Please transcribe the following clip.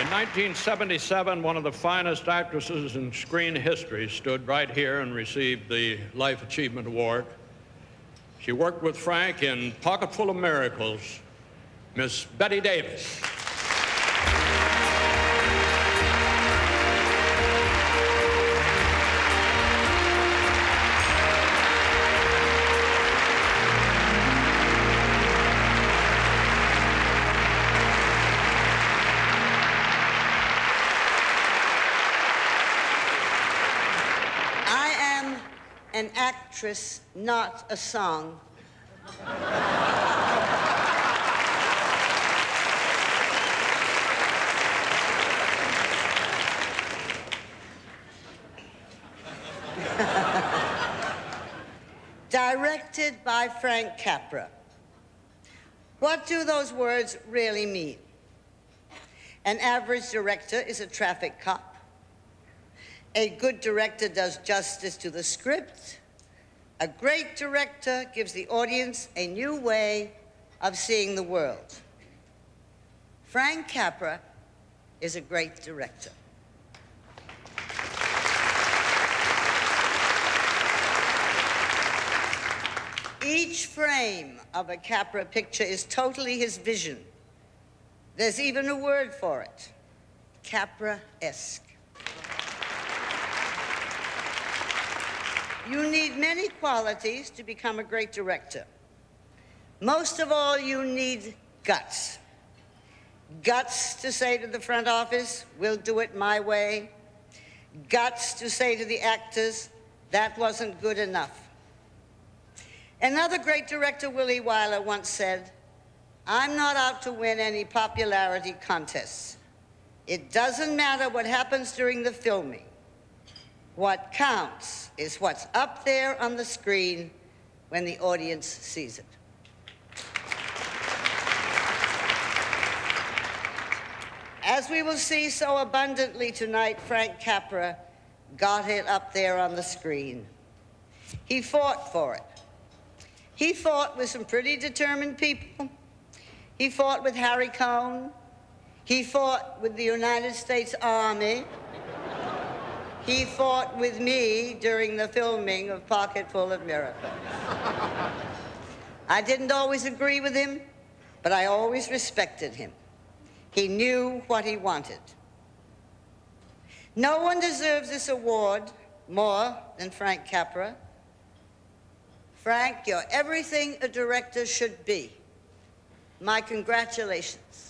In 1977, one of the finest actresses in screen history stood right here and received the Life Achievement Award. She worked with Frank in Pocketful of Miracles, Miss Bette Davis. An actress, not a song. Directed by Frank Capra. What do those words really mean? An average director is a traffic cop. A good director does justice to the script. A great director gives the audience a new way of seeing the world. Frank Capra is a great director. Each frame of a Capra picture is totally his vision. There's even a word for it Capra-esque. You need many qualities to become a great director. Most of all, you need guts. Guts to say to the front office, we'll do it my way. Guts to say to the actors, that wasn't good enough. Another great director, Willy Wyler, once said, I'm not out to win any popularity contests. It doesn't matter what happens during the filming. What counts is what's up there on the screen when the audience sees it. As we will see so abundantly tonight, Frank Capra got it up there on the screen. He fought for it. He fought with some pretty determined people. He fought with Harry Cohn. He fought with the United States Army. He fought with me during the filming of Pocketful of Miracles. I didn't always agree with him, but I always respected him. He knew what he wanted. No one deserves this award more than Frank Capra. Frank, you're everything a director should be. My congratulations.